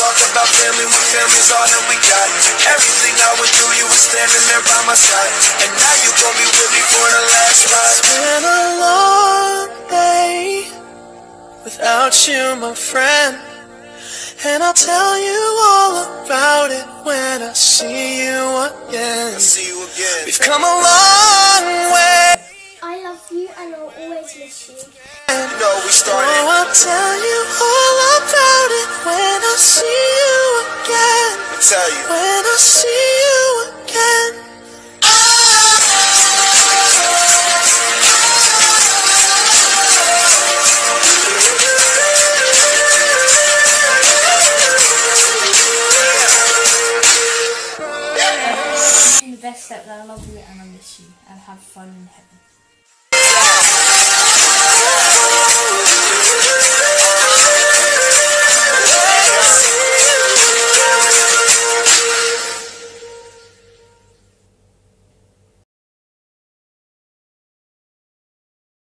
talk about family when family's all that we got. Everything I went through, you were standing there by my side. And now you gon' be with me for the last ride. been a long day without you, my friend. And I'll tell you all about it when I see you again. I see you again. We've come a long way. I love you and I'll always miss you. You know we started. Oh, I'll tell you all tell you. When I see you again. the best step that I love you and I miss you and have fun and happy.